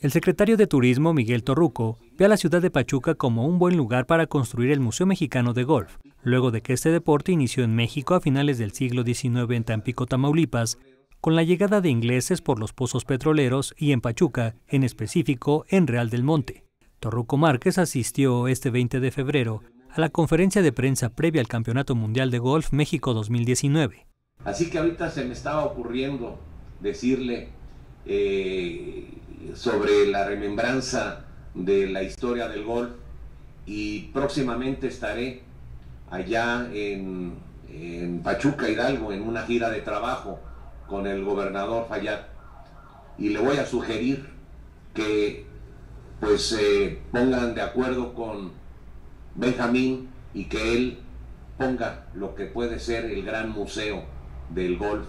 El secretario de Turismo, Miguel Torruco, ve a la ciudad de Pachuca como un buen lugar para construir el Museo Mexicano de Golf, luego de que este deporte inició en México a finales del siglo XIX en Tampico, Tamaulipas, con la llegada de ingleses por los pozos petroleros y en Pachuca, en específico en Real del Monte. Torruco Márquez asistió este 20 de febrero a la conferencia de prensa previa al Campeonato Mundial de Golf México 2019. Así que ahorita se me estaba ocurriendo decirle eh, sobre la remembranza de la historia del golf y próximamente estaré allá en, Pachuca Hidalgo en una gira de trabajo con el gobernador Fayad. Y le voy a sugerir que pues se pongan de acuerdo con Benjamín y que él ponga lo que puede ser el gran museo del golf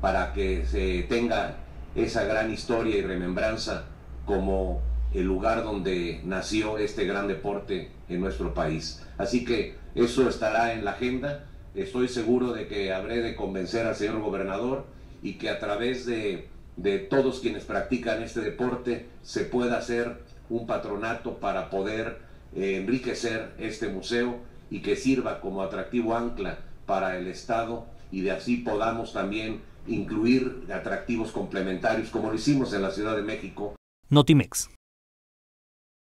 para que se tenga esa gran historia y remembranza como el lugar donde nació este gran deporte en nuestro país. Así que eso estará en la agenda. Estoy seguro de que habré de convencer al señor gobernador y que a través de, de todos quienes practican este deporte se pueda hacer un patronato para poder eh, enriquecer este museo y que sirva como atractivo ancla para el Estado y de así podamos también incluir atractivos complementarios como lo hicimos en la Ciudad de México. Notimex.